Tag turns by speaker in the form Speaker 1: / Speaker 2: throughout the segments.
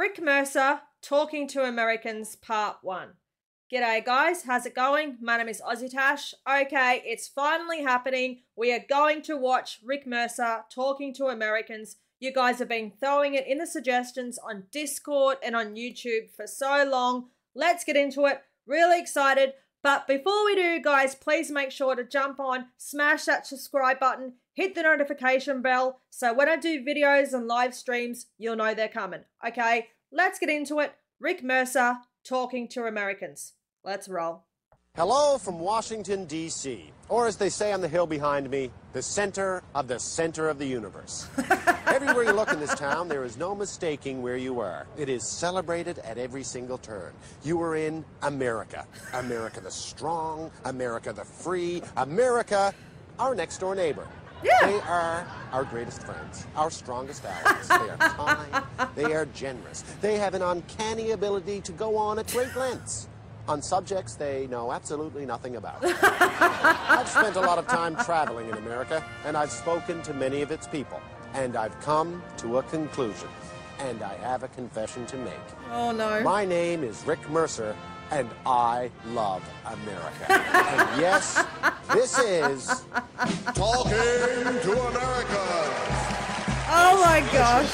Speaker 1: Rick Mercer Talking to Americans Part 1. G'day guys, how's it going? My name is Aussie Tash. Okay, it's finally happening. We are going to watch Rick Mercer Talking to Americans. You guys have been throwing it in the suggestions on Discord and on YouTube for so long. Let's get into it. Really excited. But before we do, guys, please make sure to jump on, smash that subscribe button, hit the notification bell, so when I do videos and live streams, you'll know they're coming. Okay, let's get into it. Rick Mercer talking to Americans. Let's roll.
Speaker 2: Hello from Washington, D.C., or as they say on the hill behind me, the center of the center of the universe. Everywhere you look in this town, there is no mistaking where you are. It is celebrated at every single turn. You are in America. America the strong, America the free, America, our next door neighbor.
Speaker 1: Yeah.
Speaker 2: They are our greatest friends, our strongest allies. They are kind, they are generous. They have an uncanny ability to go on at great lengths on subjects they know absolutely nothing about. I've spent a lot of time traveling in America, and I've spoken to many of its people, and I've come to a conclusion. And I have a confession to make.
Speaker 1: Oh no.
Speaker 2: My name is Rick Mercer, and I love America. and yes, this is
Speaker 3: Talking to America.
Speaker 1: Oh my gosh.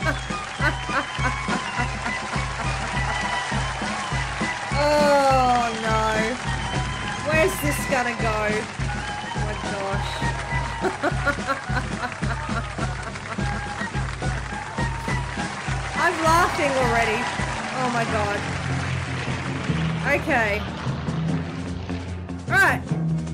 Speaker 1: oh no. Where's this gonna go? Oh my gosh. laughing already. Oh my god. Okay. Right.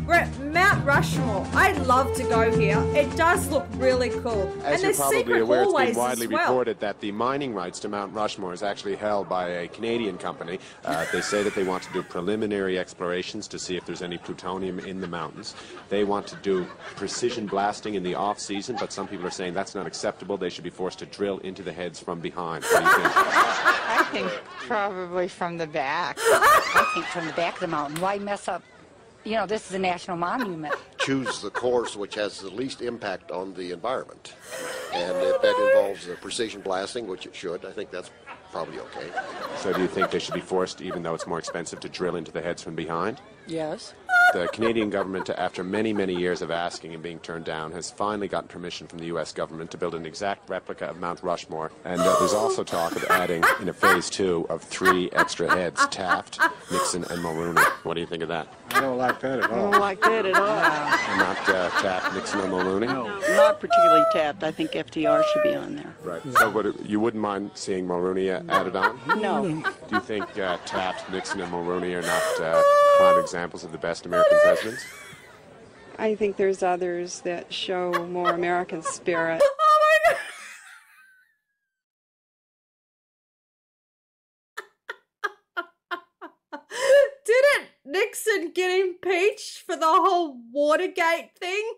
Speaker 1: We're at Mount Rushmore. I'd love to go here. It does look really cool.
Speaker 2: As
Speaker 1: and
Speaker 2: you're probably aware, it's been widely
Speaker 1: well.
Speaker 2: reported that the mining rights to Mount Rushmore is actually held by a Canadian company. Uh, they say that they want to do preliminary explorations to see if there's any plutonium in the mountains. They want to do precision blasting in the off season, but some people are saying that's not acceptable. They should be forced to drill into the heads from behind. What do you think?
Speaker 4: I think probably from the back.
Speaker 5: I think from the back of the mountain. Why mess up? You know, this is a national monument.
Speaker 3: Choose the course which has the least impact on the environment. And if that involves the precision blasting, which it should, I think that's probably okay.
Speaker 2: so do you think they should be forced, even though it's more expensive, to drill into the heads from behind?
Speaker 5: Yes.
Speaker 2: The Canadian government, after many, many years of asking and being turned down, has finally gotten permission from the U.S. government to build an exact replica of Mount Rushmore. And uh, there's also talk of adding, in a phase two, of three extra heads Taft, Nixon, and Mulroney. What do you think of that?
Speaker 6: I don't like that at all.
Speaker 7: I don't like that at all.
Speaker 2: Not uh, Taft, Nixon, or Mulroney?
Speaker 7: Not particularly tapped. I think FDR should be on there.
Speaker 2: Right. So what, you wouldn't mind seeing Mulroney uh, added on?
Speaker 7: No.
Speaker 2: Do you think uh, Taft, Nixon, and Mulroney are not uh, prime examples of the best American presidents?
Speaker 8: I think there's others that show more American spirit.
Speaker 1: Oh my god. Didn't Nixon get impeached for the whole Watergate thing?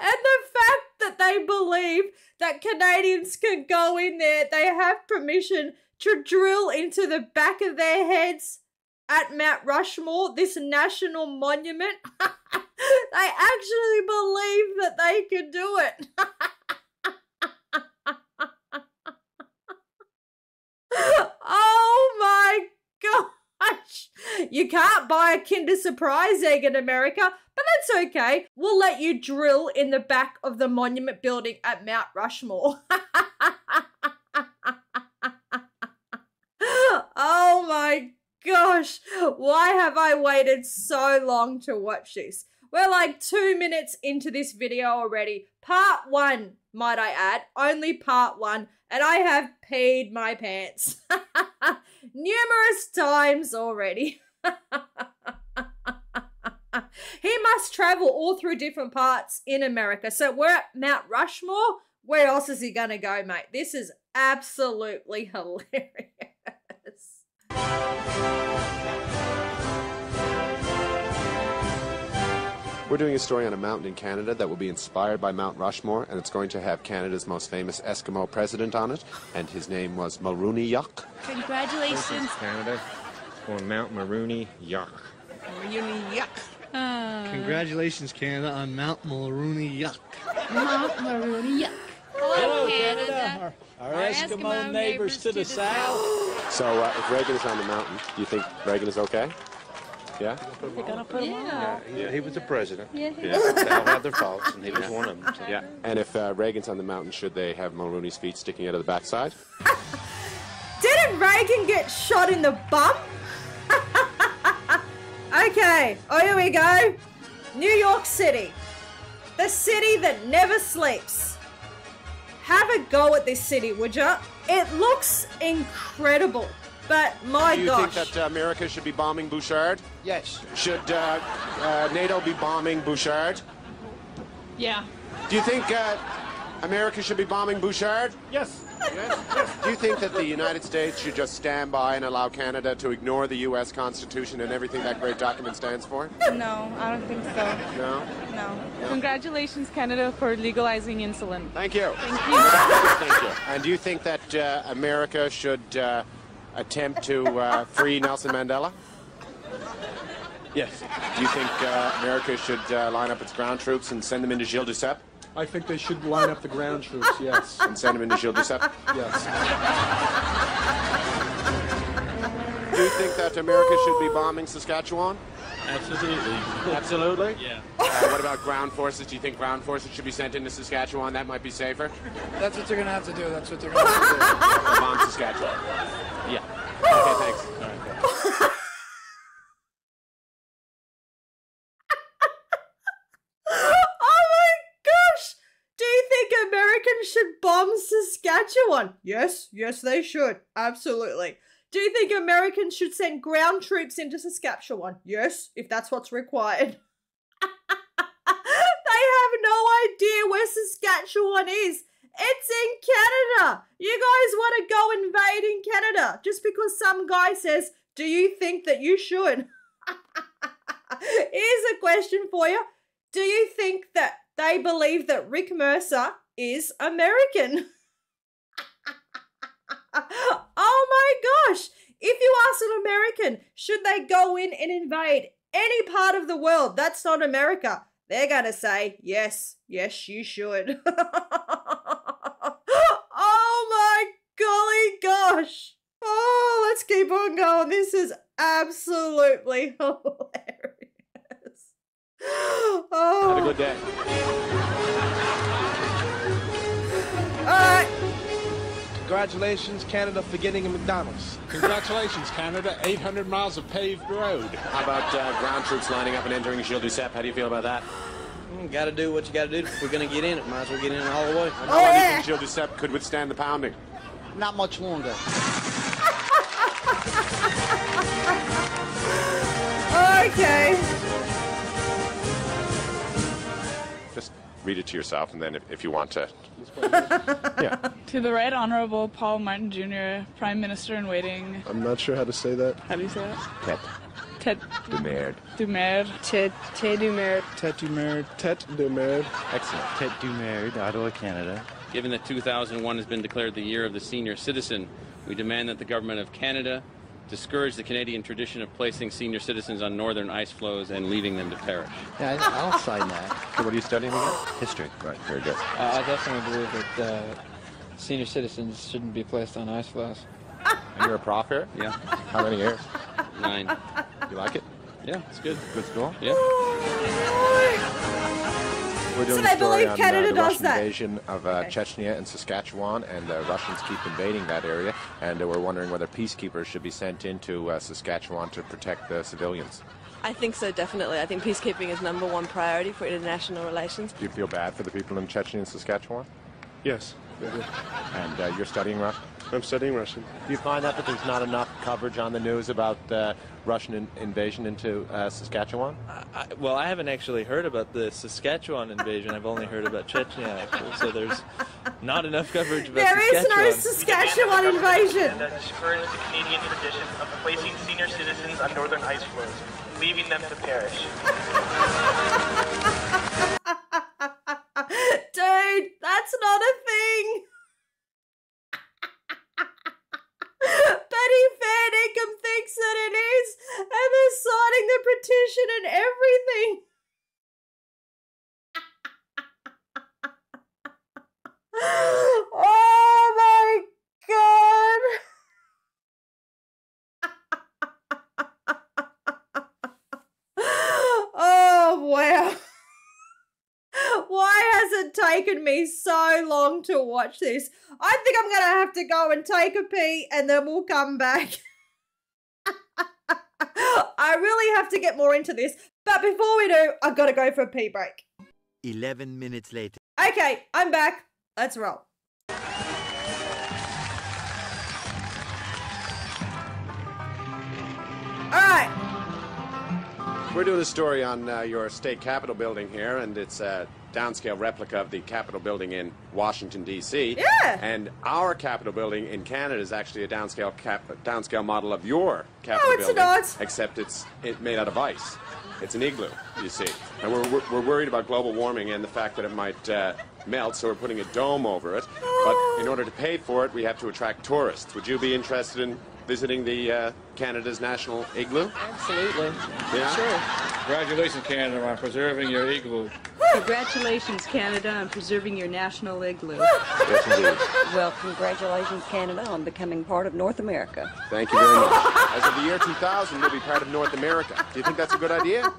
Speaker 1: and the fact that they believe that Canadians can go in there, they have permission to drill into the back of their heads at Mount Rushmore, this national monument. they actually believe that they can do it. oh my You can't buy a Kinder Surprise egg in America, but that's okay. We'll let you drill in the back of the monument building at Mount Rushmore. oh my gosh, why have I waited so long to watch this? We're like two minutes into this video already. Part one, might I add, only part one, and I have peed my pants numerous times already. he must travel all through different parts in America. So we're at Mount Rushmore. Where else is he gonna go, mate? This is absolutely hilarious.
Speaker 2: We're doing a story on a mountain in Canada that will be inspired by Mount Rushmore, and it's going to have Canada's most famous Eskimo president on it, and his name was Mulroney Yuck.
Speaker 9: Congratulations.
Speaker 6: Canada on Mount Maroney Yuck.
Speaker 9: Uh,
Speaker 10: Congratulations, Canada, on Mount Mulroney Yuck.
Speaker 9: Mount Maroney Yuck. Hello, Canada. Our Eskimo neighbors to the south.
Speaker 2: So uh, if Reagan is on the mountain, do you think Reagan is okay? Yeah?
Speaker 9: They're gonna put him on.
Speaker 10: Yeah, yeah, he was the president.
Speaker 9: Yeah.
Speaker 10: Yeah, they all have their faults, and he was one of them. so.
Speaker 2: Yeah. And if uh, Reagan's on the mountain, should they have Mulroney's feet sticking out of the backside?
Speaker 1: Didn't Reagan get shot in the bum? okay, oh here we go. New York City. The city that never sleeps. Have a go at this city, would ya? It looks incredible. But my
Speaker 2: do you
Speaker 1: gosh.
Speaker 2: think that uh, America should be bombing Bouchard?
Speaker 10: Yes.
Speaker 2: Should uh, uh, NATO be bombing Bouchard?
Speaker 9: Yeah.
Speaker 2: Do you think uh, America should be bombing Bouchard?
Speaker 10: Yes. Yes, yes.
Speaker 2: Do you think that the United States should just stand by and allow Canada to ignore the U.S. Constitution and everything that great document stands for?
Speaker 11: No, I don't think so.
Speaker 2: No?
Speaker 11: No. Congratulations, Canada, for legalizing insulin.
Speaker 2: Thank you.
Speaker 11: Thank you.
Speaker 2: Thank you. And do you think that uh, America should uh, attempt to uh, free Nelson Mandela?
Speaker 10: Yes.
Speaker 2: Do you think uh, America should uh, line up its ground troops and send them into Gilles Duceppe?
Speaker 12: I think they should line up the ground troops, yes.
Speaker 2: And send them into Gilles Duceppe?
Speaker 12: Yes.
Speaker 2: Do you think that America should be bombing Saskatchewan?
Speaker 10: Absolutely.
Speaker 2: Absolutely?
Speaker 10: Yeah.
Speaker 2: Uh, what about ground forces? Do you think ground forces should be sent into Saskatchewan? That might be safer?
Speaker 13: That's what they're gonna have to do. That's what they're gonna have to do.
Speaker 2: Bomb Saskatchewan? Okay, thanks.
Speaker 1: oh my gosh! Do you think Americans should bomb Saskatchewan? Yes, yes, they should. Absolutely. Do you think Americans should send ground troops into Saskatchewan? Yes, if that's what's required. they have no idea where Saskatchewan is. It's in Canada. You guys want to go invading Canada just because some guy says, Do you think that you should? Here's a question for you. Do you think that they believe that Rick Mercer is American? oh my gosh! If you ask an American, should they go in and invade any part of the world that's not America? They're gonna say, yes, yes, you should. oh my golly gosh! Oh, let's keep on going. This is absolutely hilarious. Oh.
Speaker 2: Have a good day.
Speaker 1: All right.
Speaker 12: Congratulations, Canada, for getting a McDonald's.
Speaker 9: Congratulations, Canada. 800 miles of paved road.
Speaker 2: How about uh, ground troops lining up and entering Gilles Duceppe? How do you feel about that?
Speaker 14: Mm, got to do what you got to do. If we're going to get in it, might as well get in all the way.
Speaker 2: And how long do you think Gilles Duceppe could withstand the pounding?
Speaker 13: Not much longer.
Speaker 1: Okay.
Speaker 2: Just read it to yourself, and then if, if you want to. yeah.
Speaker 11: To the Right Honorable Paul Martin Jr., Prime Minister in waiting.
Speaker 12: I'm not sure how to say that.
Speaker 11: How do you say that?
Speaker 12: Tet.
Speaker 11: Ted
Speaker 12: de merde.
Speaker 11: Dumer.
Speaker 8: Ted, Ted Dumer.
Speaker 12: Tet du merde. Tet de merde.
Speaker 10: Excellent. Ted Dumerd, Ottawa, Canada.
Speaker 15: Given that 2001 has been declared the year of the senior citizen, we demand that the Government of Canada discourage the Canadian tradition of placing senior citizens on northern ice floes and leaving them to perish.
Speaker 10: Yeah, I, I'll sign that.
Speaker 2: So what are you studying again?
Speaker 10: History.
Speaker 2: Right, very good.
Speaker 16: Uh, I definitely believe that uh, senior citizens shouldn't be placed on ice floes.
Speaker 2: And you're a prof here?
Speaker 15: Yeah.
Speaker 2: How many years?
Speaker 15: Nine.
Speaker 2: You like it?
Speaker 15: Yeah, it's good.
Speaker 2: Good score.
Speaker 15: Yeah.
Speaker 2: We're doing
Speaker 1: So
Speaker 2: a
Speaker 1: they
Speaker 2: story
Speaker 1: believe
Speaker 2: on
Speaker 1: Canada
Speaker 2: uh, the
Speaker 1: does
Speaker 2: Russian
Speaker 1: that.
Speaker 2: invasion of uh, Chechnya and Saskatchewan, and the Russians keep invading that area. And uh, we're wondering whether peacekeepers should be sent into uh, Saskatchewan to protect the civilians.
Speaker 17: I think so, definitely. I think peacekeeping is number one priority for international relations.
Speaker 2: Do you feel bad for the people in Chechnya and Saskatchewan?
Speaker 12: Yes.
Speaker 2: And uh, you're studying Russian?
Speaker 12: I'm studying Russian.
Speaker 2: Do you find that, that there's not enough coverage on the news about the Russian in- invasion into uh, Saskatchewan?
Speaker 18: I, well, I haven't actually heard about the Saskatchewan invasion. I've only heard about Chechnya, actually. So there's not enough coverage about
Speaker 1: There is
Speaker 18: Saskatchewan.
Speaker 1: no Saskatchewan invasion.
Speaker 19: Canada discourage the Canadian tradition of placing senior citizens on northern ice floes, leaving them to perish.
Speaker 1: Dude, that's not a thing. Betty Fair Dinkum thinks that it is, and they're signing the petition and everything. oh my taken me so long to watch this. I think I'm going to have to go and take a pee and then we'll come back. I really have to get more into this. But before we do, I've got to go for a pee break.
Speaker 20: 11 minutes later.
Speaker 1: Okay, I'm back. Let's roll. All right.
Speaker 2: We're doing a story on uh, your state capitol building here, and it's a downscale replica of the Capitol building in Washington, D.C.
Speaker 1: Yeah.
Speaker 2: And our Capitol building in Canada is actually a downscale cap- downscale model of your Capitol
Speaker 1: Oh, it's
Speaker 2: building.
Speaker 1: not.
Speaker 2: Except it's it made out of ice. It's an igloo, you see. And we're, we're, we're worried about global warming and the fact that it might uh, melt, so we're putting a dome over it. But in order to pay for it, we have to attract tourists. Would you be interested in visiting the uh, Canada's national igloo?
Speaker 16: Absolutely.
Speaker 2: Yeah?
Speaker 16: Sure.
Speaker 10: Congratulations, Canada, on preserving your igloo.
Speaker 7: Congratulations, Canada, on preserving your national igloo.
Speaker 2: Yes, indeed.
Speaker 21: Well, congratulations, Canada, on becoming part of North America.
Speaker 2: Thank you very much. As of the year 2000, we'll be part of North America. Do you think that's a good idea?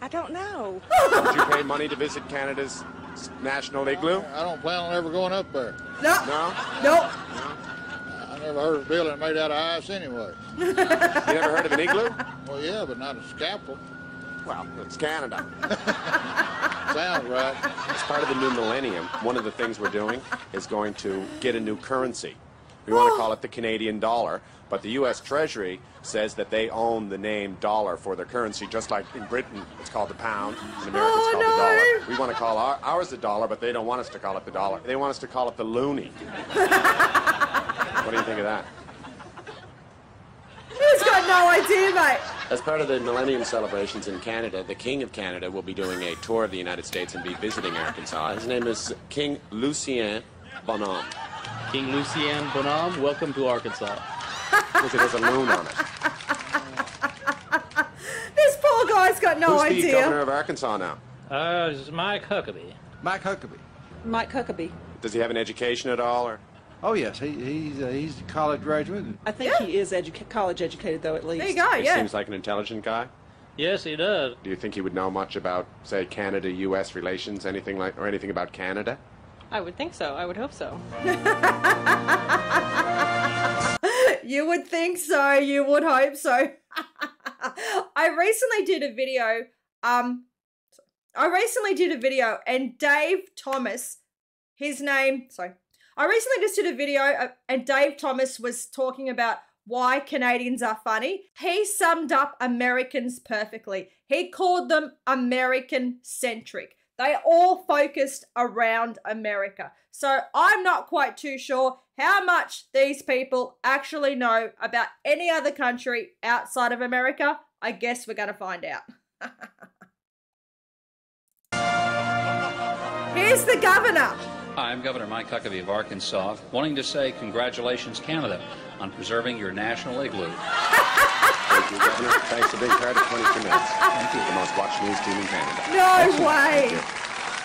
Speaker 21: I don't know.
Speaker 2: Would you pay money to visit Canada's national igloo?
Speaker 22: I don't plan on ever going up there.
Speaker 1: No.
Speaker 2: No?
Speaker 1: Nope.
Speaker 22: I never heard of a building made out of ice anyway.
Speaker 2: You never heard of an igloo?
Speaker 22: Well, yeah, but not a scaffold.
Speaker 2: Well, it's Canada.
Speaker 22: Sounds right.
Speaker 2: As part of the new millennium, one of the things we're doing is going to get a new currency. We want to oh. call it the Canadian dollar, but the U.S. Treasury says that they own the name dollar for their currency, just like in Britain it's called the pound, in America it's
Speaker 1: Oh,
Speaker 2: called the
Speaker 1: no.
Speaker 2: dollar. We want to call our, ours the dollar, but they don't want us to call it the dollar. They want us to call it the loony. what do you think of that?
Speaker 1: He's got no idea, mate.
Speaker 2: As part of the Millennium celebrations in Canada, the King of Canada will be doing a tour of the United States and be visiting Arkansas. His name is King Lucien Bonhomme.
Speaker 23: King Lucien Bonhomme, welcome to Arkansas.
Speaker 2: Look, it has a loon on it.
Speaker 1: This poor guy's got no idea.
Speaker 2: Who's the governor of Arkansas now?
Speaker 23: Uh, this is Mike Huckabee.
Speaker 22: Mike Huckabee.
Speaker 21: Mike Huckabee.
Speaker 2: Does he have an education at all, or?
Speaker 22: Oh yes, he, he's uh, he's a college graduate.
Speaker 7: I think he is edu- college educated, though, at least.
Speaker 1: There you go,
Speaker 2: He
Speaker 1: yeah.
Speaker 2: seems like an intelligent guy.
Speaker 23: Yes, he does.
Speaker 2: Do you think he would know much about, say, Canada-U.S. relations, anything like, or anything about Canada?
Speaker 17: I would think so. I would hope so.
Speaker 1: you would think so. You would hope so. I recently did a video. Um, I recently did a video, and Dave Thomas, his name. Sorry, I recently just did a video, uh, and Dave Thomas was talking about why Canadians are funny. He summed up Americans perfectly. He called them American centric. They all focused around America. So I'm not quite too sure how much these people actually know about any other country outside of America. I guess we're going to find out. Here's the governor.
Speaker 24: Hi, I'm Governor Mike Huckabee of Arkansas, wanting to say congratulations, Canada, on preserving your national igloo.
Speaker 2: Thank you, Governor. Thanks for being part of 22 Minutes. Thank you. The most watched news team in Canada.
Speaker 1: No
Speaker 2: Excellent.
Speaker 1: way.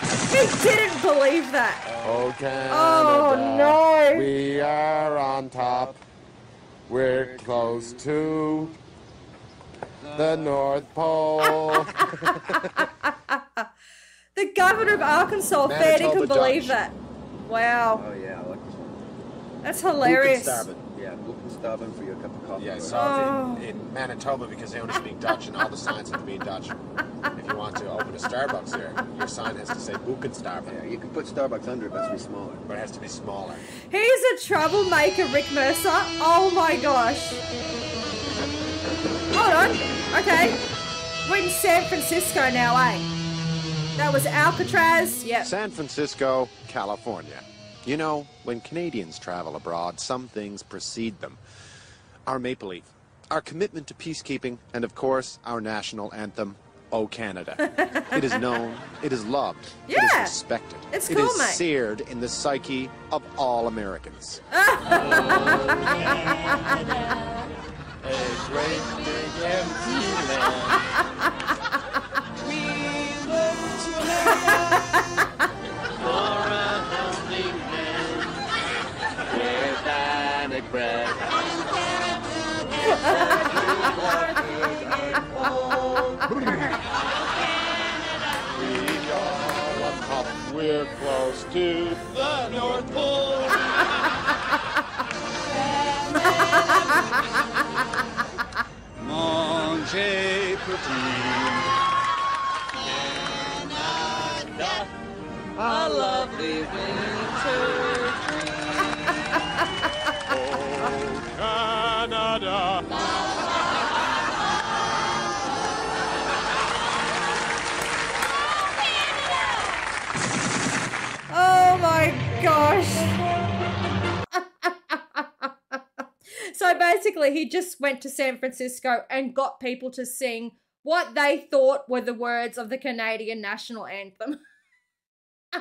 Speaker 2: Thank
Speaker 1: He didn't believe that.
Speaker 2: you. Oh, Canada.
Speaker 1: Oh, no.
Speaker 2: We are on top. We're close to the North Pole.
Speaker 1: The governor of Arkansas fair
Speaker 2: Manitoba
Speaker 1: can believe
Speaker 2: Dutch.
Speaker 1: that. Wow.
Speaker 25: Oh yeah, I like this one.
Speaker 1: That's hilarious.
Speaker 25: Buchenstarben. Yeah, Buchenstarben for your cup of coffee.
Speaker 2: Yeah,
Speaker 25: right?
Speaker 2: so in, in Manitoba, because they only speak Dutch and all the signs have to be in Dutch. If you want to open a Starbucks here, your sign has to say Buchenstarben.
Speaker 25: Yeah, you can put Starbucks under it, but it has to be smaller.
Speaker 2: But it has to be smaller.
Speaker 1: He's a troublemaker, Rick Mercer. Oh my gosh. Hold on. Okay. We're in San Francisco now, eh? That was Alcatraz. Yep.
Speaker 2: San Francisco, California. You know, when Canadians travel abroad, some things precede them. Our maple leaf, our commitment to peacekeeping, and of course, our national anthem, O Canada. it is known, it is loved, it
Speaker 1: Yeah.
Speaker 2: is respected.
Speaker 1: It's
Speaker 2: It
Speaker 1: cool,
Speaker 2: is
Speaker 1: mate.
Speaker 2: seared in the psyche of all Americans.
Speaker 22: Oh, A great
Speaker 2: We're close
Speaker 24: to the North Pole. Manger Canada,
Speaker 17: A lovely winter
Speaker 1: gosh. so basically, he just went to San Francisco and got people to sing what they thought were the words of the Canadian national anthem.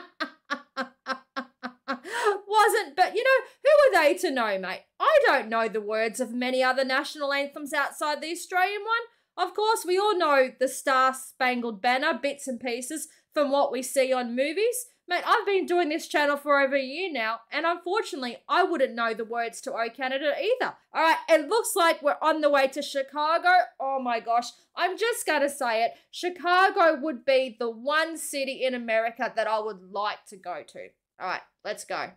Speaker 1: Wasn't, but you know, who are they to know, mate? I don't know the words of many other national anthems outside the Australian one. Of course, we all know the Star Spangled Banner, bits and pieces from what we see on movies. Mate, I've been doing this channel for over a year now, and unfortunately, I wouldn't know the words to O Canada either. Alright, it looks like we're on the way to Chicago. Oh my gosh, I'm just gonna say it. Chicago would be the one city in America that I would like to go to. Alright, let's go.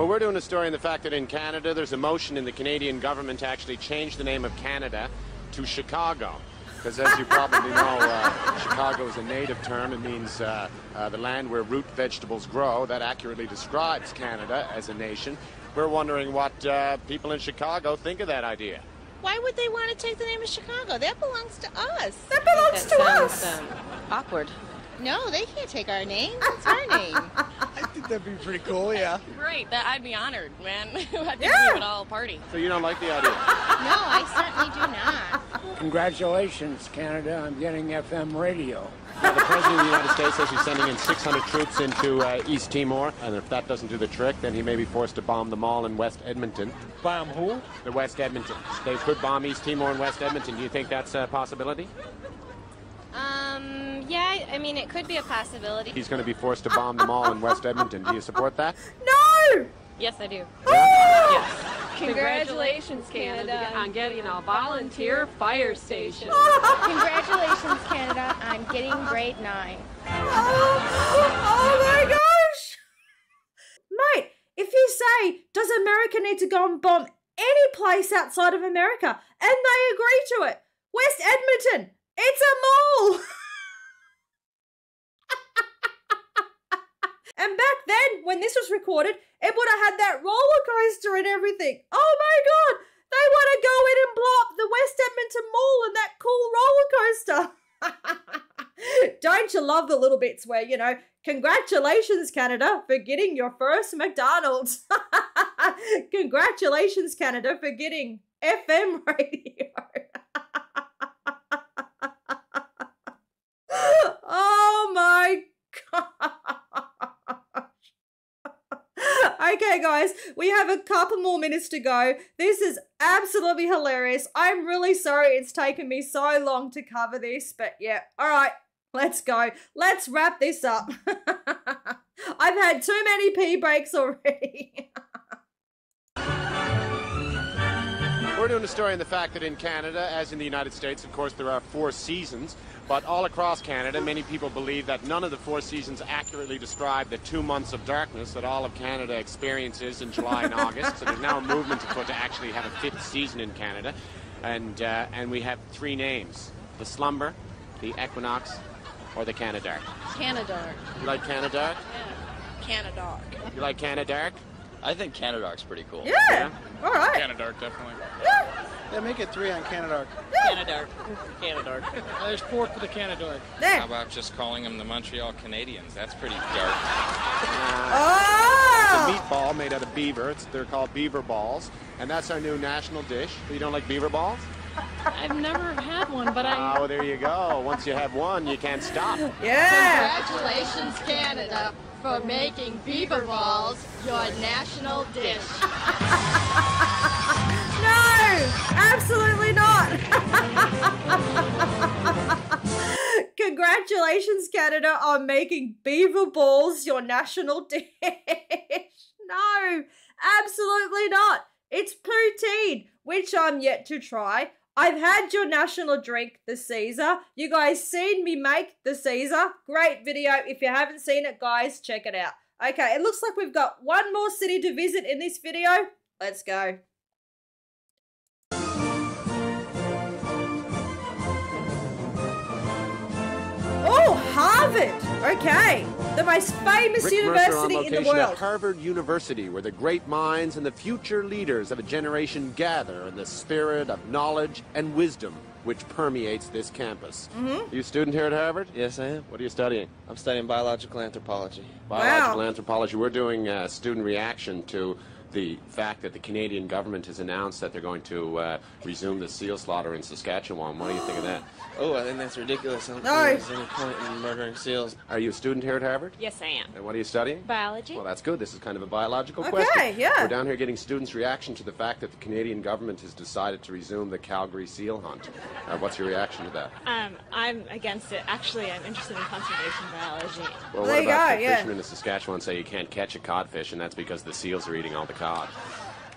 Speaker 2: Well, we're doing a story on the fact that in Canada, there's a motion in the Canadian government to actually change the name of Canada to Chicago. Because as you probably know, uh, Chicago is a native term. It means uh, uh, the land where root vegetables grow. That accurately describes Canada as a nation. We're wondering what uh, people in Chicago think of that idea.
Speaker 26: Why would they want to take the name of Chicago? That belongs to us.
Speaker 1: That belongs
Speaker 17: to us. awkward.
Speaker 26: No, they can't take our name. It's our name.
Speaker 13: I think that'd be pretty cool, yeah.
Speaker 27: Great, that I'd be honored, man. I think
Speaker 2: Yeah.
Speaker 27: we would all party.
Speaker 2: So you don't like the idea?
Speaker 26: no, I certainly do not.
Speaker 28: Congratulations, Canada, on getting FM radio.
Speaker 2: Now, the President of the United States says he's sending in 600 troops into uh, East Timor, and if that doesn't do the trick, then he may be forced to bomb the mall in West Edmonton.
Speaker 28: Bomb who?
Speaker 2: The West Edmonton. They could bomb East Timor and West Edmonton. Do you think that's a possibility?
Speaker 29: Um, yeah, I mean, it could be a possibility.
Speaker 2: He's going to be forced to bomb the mall in West Edmonton. Do you support that?
Speaker 1: No!
Speaker 29: Yes, I do. Oh!
Speaker 1: Yes.
Speaker 29: Congratulations, Canada, on getting a volunteer fire station.
Speaker 26: Congratulations, Canada, on getting grade nine.
Speaker 1: Oh, oh my gosh! Mate, if you say, does America need to go and bomb any place outside of America? And they agree to it. West Edmonton, it's a mall! and back then, when this was recorded, it would have had that roller coaster and everything. Oh my god! They want to go in and blow up the West Edmonton Mall and that cool roller coaster. Don't you love the little bits where, you know, congratulations, Canada, for getting your first McDonald's. congratulations, Canada, for getting FM radio. oh my god. Okay, guys, we have a couple more minutes to go. This is absolutely hilarious. I'm really sorry it's taken me so long to cover this, but yeah, all right, let's go. Let's wrap this up. I've had too many pee breaks already.
Speaker 2: We're doing a story on the fact that in Canada, as in the United States, of course, there are four seasons. But all across Canada, many people believe that none of the four seasons accurately describe the two months of darkness that all of Canada experiences in July and August. So there's now a movement afoot to actually have a fifth season in Canada. And, uh, and we have three names the slumber, the equinox, or the Canadark.
Speaker 17: Canadark.
Speaker 2: You like Canadark?
Speaker 17: Canadark.
Speaker 2: You like Canadark?
Speaker 14: I think Canadark's pretty cool.
Speaker 1: Yeah. All right.
Speaker 10: Canadark, definitely.
Speaker 13: Yeah, Yeah, make it three on Canadark.
Speaker 27: Canadark. Canadark.
Speaker 13: There's four for the Canadark. There.
Speaker 10: How about just calling them the Montreal Canadiens? That's pretty dark.
Speaker 1: Ah!
Speaker 2: It's a meatball made out of beaver. It's, they're called beaver balls. And that's our new national dish. You don't like beaver balls?
Speaker 27: I've never had one, but I.
Speaker 2: Oh, there you go. Once you have one, you can't stop. Yeah.
Speaker 26: Congratulations, Canada, for making beaver balls your national dish.
Speaker 1: No, absolutely not. Congratulations, Canada, on making beaver balls your national dish. no, Absolutely not. It's poutine, which I'm yet to try. I've had your national drink, the Caesar. You guys seen me make the Caesar. Great video. If you haven't seen it, guys, check it out. Okay, it looks like we've got one more city to visit in this video. Let's go. Oh, Harvard. Okay. The most famous
Speaker 2: Rick Mercer on
Speaker 1: university in the world.
Speaker 2: at Harvard University, where the great minds and the future leaders of a generation gather in the spirit of knowledge and wisdom which permeates this campus.
Speaker 1: Mhm.
Speaker 2: You a student here at Harvard?
Speaker 18: Yes, I am.
Speaker 2: What are you studying?
Speaker 18: I'm studying biological anthropology.
Speaker 2: Biological anthropology. We're doing uh, student reaction to the fact that the Canadian government has announced that they're going to uh, resume the seal slaughter in Saskatchewan. What do you think of that?
Speaker 18: Oh, I think that's ridiculous. I don't
Speaker 1: No.
Speaker 18: think there's any point in murdering seals.
Speaker 2: Are you a student here at Harvard?
Speaker 27: Yes, I am.
Speaker 2: And what are you studying?
Speaker 27: Biology.
Speaker 2: Well, that's good. This is kind of a biological
Speaker 1: Okay,
Speaker 2: question.
Speaker 1: yeah.
Speaker 2: We're down here getting students' reaction to the fact that the Canadian government has decided to resume the Calgary seal hunt. Uh, what's your reaction to that?
Speaker 27: Um, I'm against it. Actually, I'm interested in conservation biology.
Speaker 2: Well,
Speaker 1: There
Speaker 2: what
Speaker 1: you
Speaker 2: about
Speaker 1: go,
Speaker 2: the
Speaker 1: yeah.
Speaker 2: fishermen in Saskatchewan say you can't catch a codfish, and that's because the seals are eating all the cod?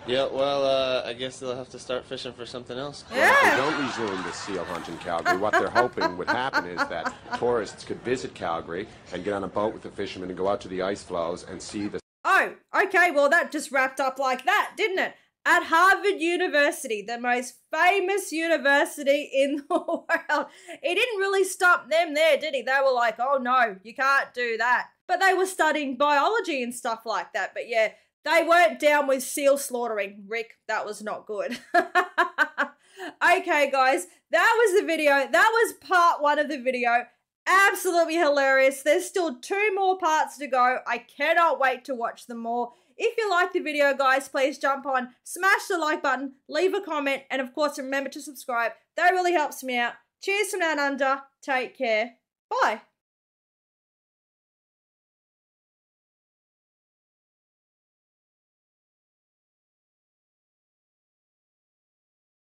Speaker 18: Yeah, well, uh, I guess they'll have to start fishing for something else.
Speaker 2: Well, if they don't resume the seal hunt in Calgary, what they're hoping would happen is that tourists could visit Calgary and get on a boat with the fishermen and go out to the ice floes and see the
Speaker 1: Oh, okay. Well, that just wrapped up like that, didn't it? At Harvard University, the most famous university in the world. He didn't really stop them there, did he? They were like, oh no, you can't do that. But they were studying biology and stuff like that. But yeah, they weren't down with seal slaughtering. Rick, that was not good. okay, guys, that was the video. That was part one of the video. Absolutely hilarious. There's still two more parts to go. I cannot wait to watch them more. If you like the video, guys, please jump on, smash the like button, leave a comment, and of course, remember to subscribe. That really helps me out. Cheers from down under. Take care. Bye.